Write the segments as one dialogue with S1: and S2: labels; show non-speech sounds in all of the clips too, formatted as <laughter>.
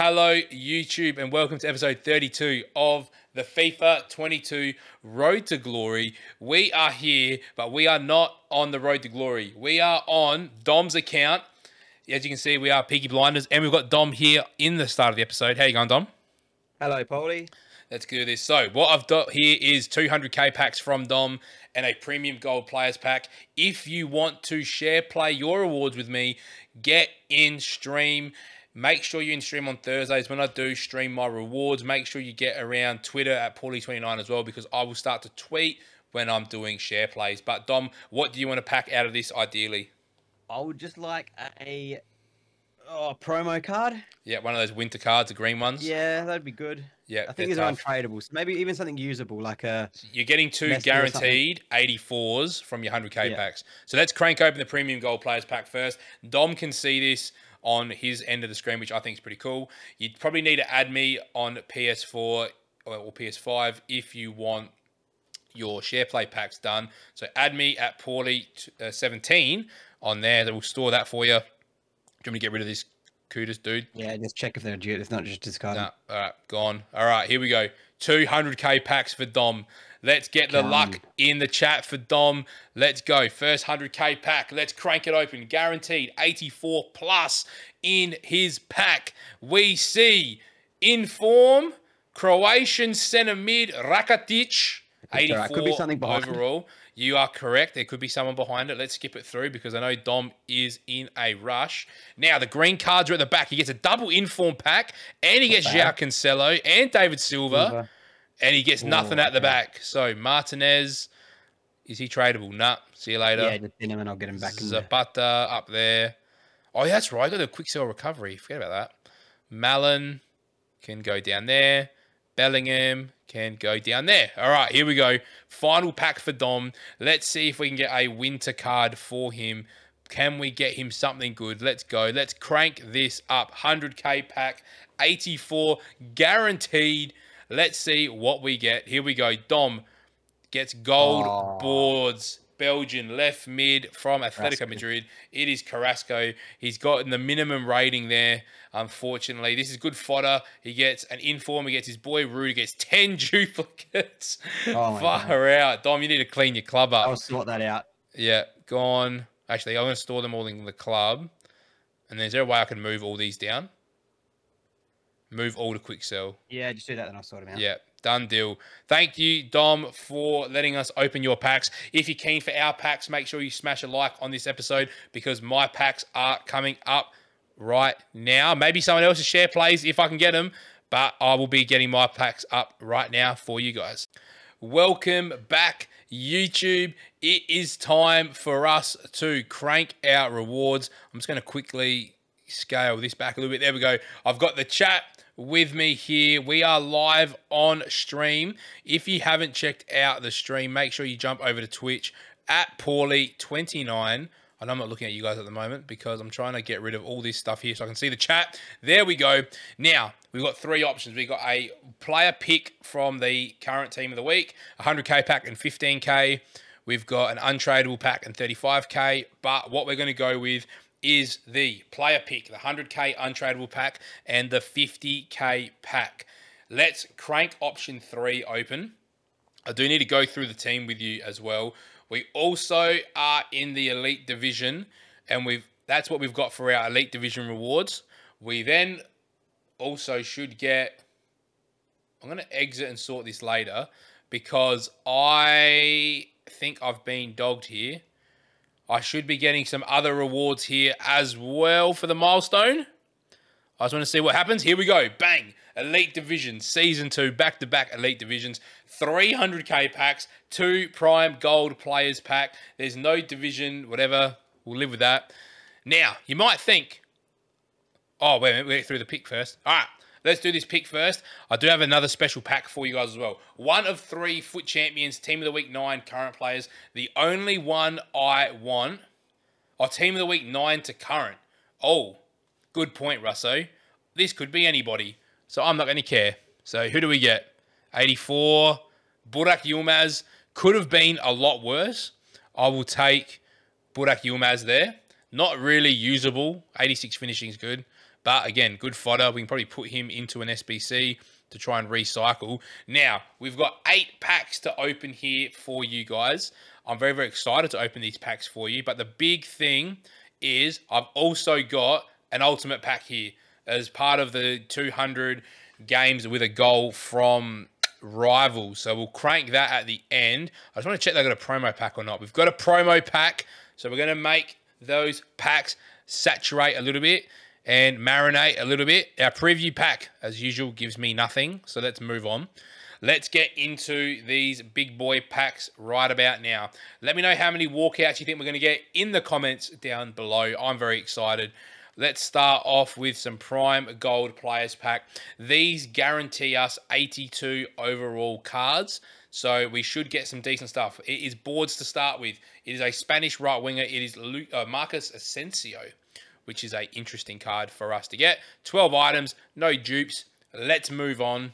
S1: Hello, YouTube, and welcome to episode 32 of the FIFA 22 Road to Glory. We are here, but we are not on the Road to Glory. We are on Dom's account. As you can see, we are Peaky Blinders, and we've got Dom here in the start of the episode. How you going, Dom?
S2: Hello, Paulie.
S1: Let's do this. So, what I've got here is 200k packs from Dom and a premium gold players pack. If you want to share play your awards with me, get in stream. Make sure you in stream on Thursdays when I do stream my rewards. Make sure you get around Twitter at Paulie29 as well because I will start to tweet when I'm doing share plays. But Dom, what do you want to pack out of this ideally?
S2: I would just like a oh, promo card.
S1: Yeah, one of those winter cards, the green ones.
S2: Yeah, that'd be good.
S1: Yeah,
S2: I think these are untradeable. So maybe even something usable, like a.
S1: You're getting two guaranteed 84s from your 100k
S2: Yeah.
S1: packs. So let's crank open the premium gold players pack first. Dom can see this on his end of the screen, which I think is pretty cool. You'd probably need to add me on PS4 or or PS5 if you want your share play packs done. So add me at Paulie17 uh, on there. That will store that for you. Do you want me to get rid of this Kudos dude?
S2: Yeah, just check if they're due. It's not just discarded.
S1: No, all right, gone. All right, here we go. 200k packs for Dom. Let's get the
S2: Come.
S1: luck in the chat for Dom. Let's go. First 100k pack. Let's crank it open. Guaranteed 84 plus in his pack. We see in form Croatian centre mid Rakitic.
S2: It's all right. Could be something behind
S1: overall. You are correct. There could be someone behind it. Let's skip it through because I know Dom is in a rush. Now, the green cards are at the back. He gets a double inform pack, and he gets Joao
S2: bad.
S1: Cancelo and David Silva,
S2: Silva.
S1: And he gets nothing
S2: Ooh,
S1: at the back. So, Martinez, is he tradable? Nah. See you later.
S2: Yeah, just pin him and I'll get him back in there.
S1: Up there. Oh, yeah, that's right. I got a quick sell recovery. Forget about that. Malin can go down there. Bellingham can go down there. All right, here we go. Final pack for Dom. Let's see if we can get a winter card for him. Can we get him something good? Let's go. Let's crank this up. 100k pack, 84 guaranteed. Let's see what we get. Here we go. Dom gets gold
S2: Oh.
S1: boards. Belgian left mid from Atletico
S2: Carrasco.
S1: Madrid. It is Carrasco. He's gotten the minimum rating there. Unfortunately, this is good fodder. He gets an inform. He gets his boy Rude. He gets <laughs> ten duplicates.
S2: Oh
S1: Far out, Dom. You need to clean your club up.
S2: I'll sort that out.
S1: Yeah, gone. Actually, I'm going to store them all in the club. And is there a way I can move all these down? Move all to quick sell.
S2: Yeah, just do that and I'll sort them out.
S1: Yeah, done deal. Thank you, Dom, for letting us open your packs. If you're keen for our packs, make sure you smash a like on this episode because my packs are coming up right now. Maybe someone else's share plays if I can get them, but I will be getting my packs up right now for you guys. Welcome back, YouTube. It is time for us to crank our rewards. I'm just going to quickly scale this back a little bit. There we go. I've got the chat with me here. We are live on stream. If you haven't checked out the stream, make sure you jump over to Twitch at Paulyyy29. And I'm not looking at you guys at the moment because I'm trying to get rid of all this stuff here so I can see the chat. There we go. Now, we've got three options. We've got a player pick from the current team of the week, 100k pack and 15k. We've got an untradeable pack and 35k. But what we're going to go with is the player pick, the 100k untradeable pack and the 50k pack. Let's crank option three open. I do need to go through the team with you as well. We also are in the elite division, and we've that's what we've got for our elite division rewards. We then also should get. I'm going to exit and sort this later because I think I've been dogged here. I should be getting some other rewards here as well for the milestone. I just want to see what happens. Here we go. Bang. Elite Division, Season 2, back to back Elite Divisions. 300k packs, two Prime Gold Players pack. There's no division, whatever. We'll live with that. Now, you might think, oh, wait a minute, we'll get through the pick first. All right, let's do this pick first. I do have another special pack for you guys as well. One of three FUT Champions, Team of the Week 9 current players. The only one I want, or Team of the Week 9 to current. Oh, good point, Russo. This could be anybody. So I'm not going to care. So who do we get? 84. Burak Yilmaz could have been a lot worse. I will take Burak Yilmaz there. Not really usable. 86 finishing is good. But again, good fodder. We can probably put him into an SBC to try and recycle. Now, we've got eight packs to open here for you guys. I'm very, very excited to open these packs for you. But the big thing is I've also got an ultimate pack here as part of the 200 games with a goal from rivals. So we'll crank that at the end. I just want to check they've got a promo pack or not. We've got a promo pack. So we're going to make those packs saturate a little bit and marinate a little bit. Our preview pack, as usual, gives me nothing. So let's move on. Let's get into these big boy packs right about now. Let me know how many walkouts you think we're going to get in the comments down below. I'm very excited. Let's start off with some Prime Gold Players Pack. These guarantee us 82 overall cards. So we should get some decent stuff. It is boards to start with. It is a Spanish right winger. It is uh, Marcos Asensio, which is a interesting card for us to get. 12 items, no dupes. Let's move on.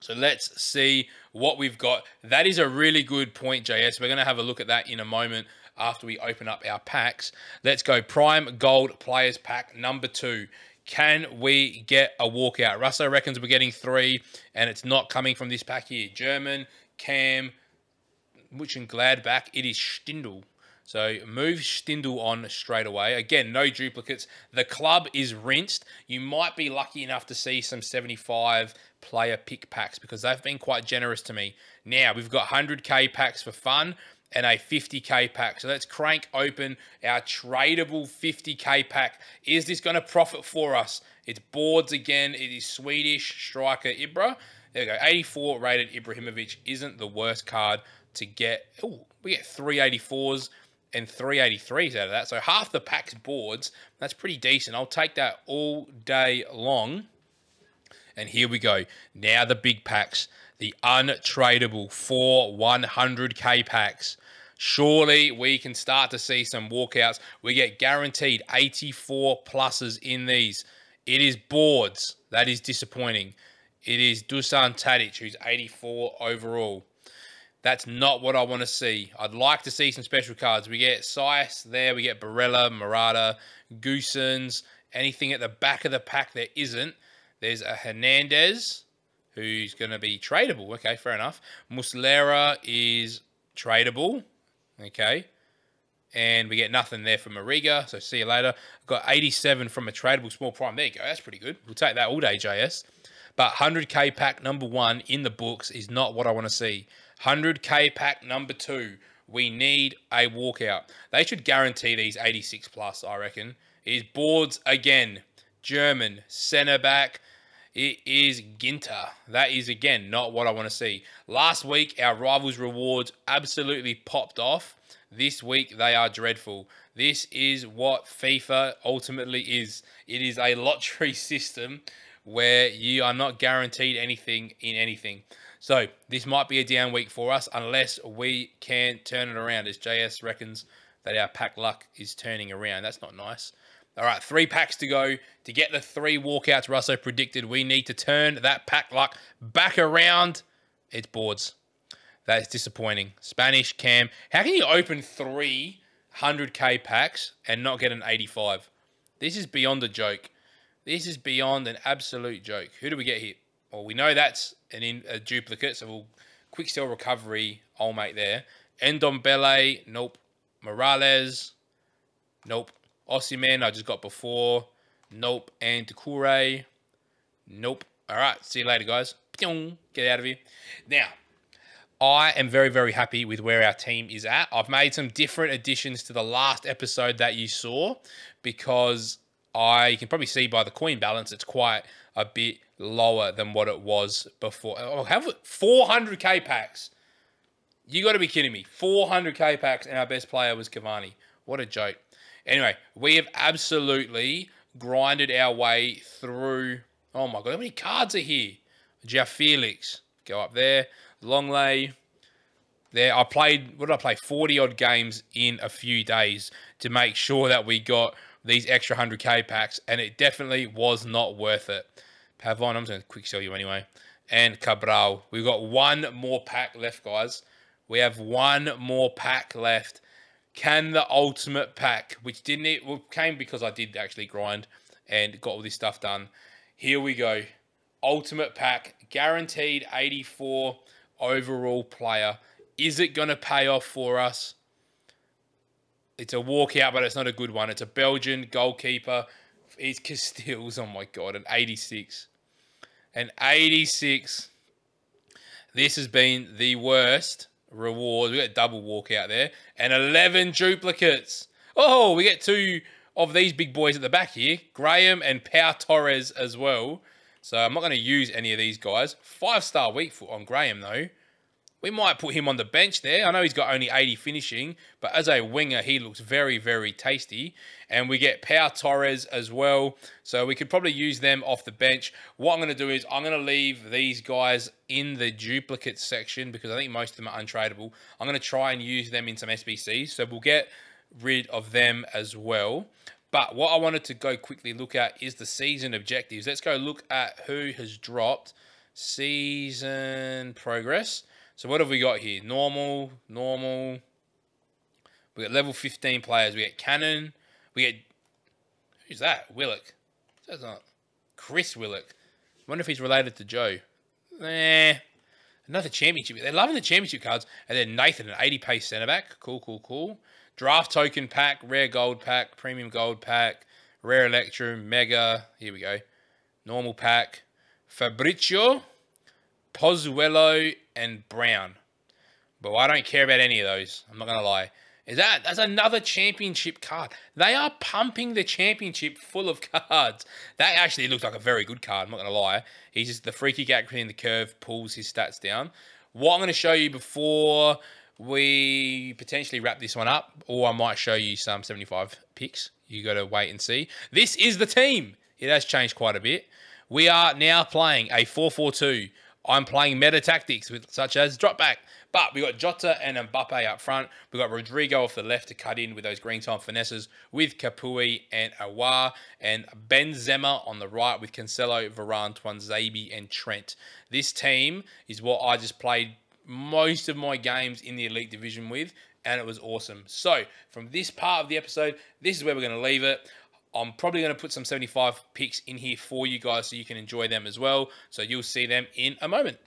S1: So let's see what we've got. That is a really good point, JS. We're going to have a look at that in a moment after we open up our packs. Let's go Prime Gold Players Pack number two. Can we get a walkout? Russo reckons we're getting three, and it's not coming from this pack here. German, Cam, Mönchengladbach. It is Stindl. So move Stindl on straight away. Again, no duplicates. The club is rinsed. You might be lucky enough to see some 75 player pick packs because they've been quite generous to me. Now, we've got 100k packs for fun and a 50k pack. So let's crank open our tradable 50k pack. Is this going to profit for us? It's boards again. It is Swedish striker Ibra. There we go. 84 rated Ibrahimovic isn't the worst card to get. Oh, we get 384s and 383s out of that. So half the pack's boards. That's pretty decent. I'll take that all day long. And here we go. Now the big packs. The untradable 4 100k packs. Surely we can start to see some walkouts. We get guaranteed 84 pluses in these. It is boards. That is disappointing. It is Dusan Tadic, who's 84 overall. That's not what I want to see. I'd like to see some special cards. We get Sice there, we get Barella, Murata, Gosens, anything at the back of the pack there isn't. There's a Hernandez, who's going to be tradable. Okay, fair enough. Muslera is tradable. Okay. And we get nothing there from Mariga, so see you later. Got 87 from a tradable small prime. There you go. That's pretty good. We'll take that all day, JS. But 100k pack number one in the books is not what I want to see. 100k pack number two. We need a walkout. They should guarantee these 86 plus, I reckon. Is boards again. German, centre back. It is Ginter. That is, again, not what I want to see. Last week, our Rivals rewards absolutely popped off. This week, they are dreadful. This is what FIFA ultimately is. It is a lottery <laughs> system where you are not guaranteed anything in anything. So this might be a down week for us unless we can turn it around, as JS reckons that our pack luck is turning around. That's not nice. All right, three packs to go. To get the three walkouts Russo predicted, we need to turn that pack luck back around. It's boards. That is disappointing. Spanish cam. How can you open three 100k packs and not get an 85? This is beyond a joke. This is beyond an absolute joke. Who do we get here? Well, we know that's an in, a duplicate, so we'll quick sell recovery. I'll make there. Ndombele, nope. Morales, nope. Osimhen, I just got before. Nope. And Takure, nope. All right, see you later, guys. Get out of here. Now, I am very, very happy with where our team is at. I've made some different additions to the last episode that you saw because I you can probably see by the coin balance, it's quite a bit lower than what it was before. Oh, have 400k packs. You got to be kidding me. 400k packs, and our best player was Cavani. What a joke. Anyway, we have absolutely grinded our way through. Oh my god, how many cards are here? Jeff Felix, go up there. Longley, there. I played. What did I play? Forty odd games in a few days to make sure that we got these extra 100k packs, and it definitely was not worth it. Pavon, I'm going to quick sell you anyway. And Cabral. We've got one more pack left, guys. We have one more pack left. Can the ultimate pack, which didn't it well, came because I did actually grind and got all this stuff done. Here we go. Ultimate pack, guaranteed 84 overall player. Is it going to pay off for us? It's a walkout, but it's not a good one. It's a Belgian goalkeeper. He's <laughs> Casteels. Oh my God, an 86. An 86. This has been the worst reward. We got double walkout there. And 11 duplicates. Oh, we get two of these big boys at the back here. Graham and Pau Torres as well. So I'm not going to use any of these guys. Five-star week foot on Graham, though. We might put him on the bench there. I know he's got only 80 finishing, but as a winger, he looks very, very tasty. And we get Pau Torres as well. So we could probably use them off the bench. What I'm going to do is I'm going to leave these guys in the duplicate section because I think most of them are untradeable. I'm going to try and use them in some SBCs. So we'll get rid of them as well. But what I wanted to go quickly look at is the season objectives. Let's go look at who has dropped season progress. So what have we got here? Normal, normal. We got level 15 players. We get Cannon. We get who's that? Willock. That's not Chris Willock. I wonder if he's related to Joe. Eh. Another championship. They're loving the championship cards. And then Nathan, an 80 pace centre back. Cool, cool, cool. Draft token pack, rare gold pack, premium gold pack, rare electrum, mega. Here we go. Normal pack. Fabrizio, Pozuelo, and Brown. But I don't care about any of those. I'm not going to lie. Is that that's another championship card? They are pumping the championship full of <laughs> cards. That actually looks like a very good card. I'm not gonna lie. He's just the freaky accuracy in the curve pulls his stats down. What I'm gonna show you before we potentially wrap this one up, or I might show you some 75 picks. You got to wait and see. This is the team. It has changed quite a bit. We are now playing a 4-4-2. I'm playing meta tactics with such as drop back. But we got Jota and Mbappe up front. We got Rodrigo off the left to cut in with those green time finesses with Capoue and Aouar. And Benzema on the right with Cancelo, Varane, Tuanzebe, and Trent. This team is what I just played most of my games in the Elite Division with, and it was awesome. So, from this part of the episode, this is where we're going to leave it. I'm probably going to put some 75 picks in here for you guys so you can enjoy them as well. So, you'll see them in a moment.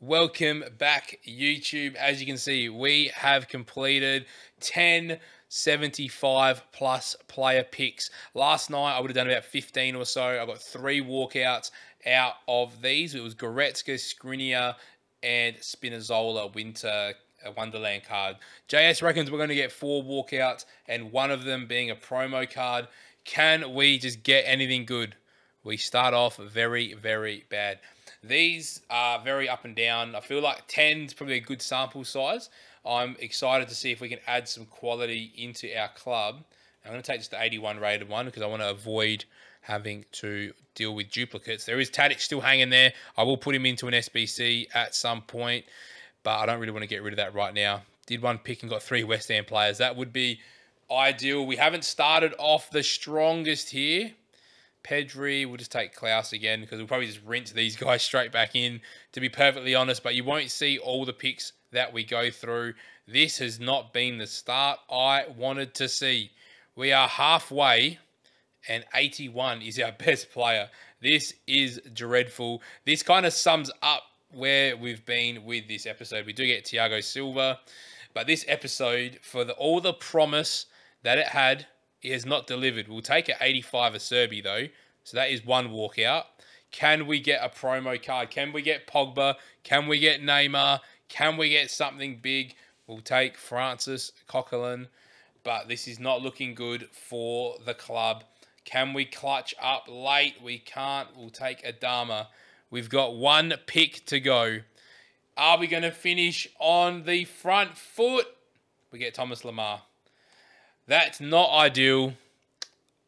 S1: Welcome back, YouTube. As you can see, we have completed 10 75 plus player picks. Last night, I would have done about 15 or so. I got three walkouts out of these. It was Goretzka, Skriniar, and Spinazzola Winter uh, Wonderland card. JS reckons we're going to get four walkouts and one of them being a promo card. Can we just get anything good? We start off very, very bad. These are very up and down. I feel like 10 is probably a good sample size. I'm excited to see if we can add some quality into our club. I'm going to take just the 81 rated one because I want to avoid having to deal with duplicates. There is Tadic still hanging there. I will put him into an SBC at some point, but I don't really want to get rid of that right now. Did one pick and got three West Ham players. That would be ideal. We haven't started off the strongest here. Pedri, we'll just take Klaus again because we'll probably just rinse these <laughs> guys straight back in, to be perfectly honest. But you won't see all the picks that we go through. This has not been the start I wanted to see. We are halfway and 81 is our <laughs> best player. This is dreadful. This kind of sums up where we've been with this episode. We do get Thiago Silva, but this episode, for the, all the promise that it had, it has not delivered. We'll take an 85 Acerbi though, so that is one walkout. Can we get a promo card? Can we get Pogba? Can we get Neymar? Can we get something big? We'll take Francis Coquelin, but this is not looking good for the club. Can we clutch up late? We can't. We'll take Adama. We've got one pick to go. Are we going to finish on the front foot? We get Thomas Lemar. That's not ideal.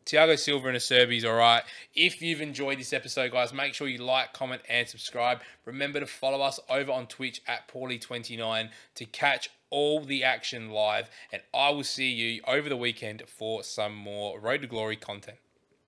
S1: Thiago Silva and Acerbi is all right. If you've enjoyed this episode, guys, make sure you like, comment, and subscribe. Remember to follow us over on Twitch at Paulyyy29 to catch all the action live. And I will see you over the weekend for some more Road to Glory content.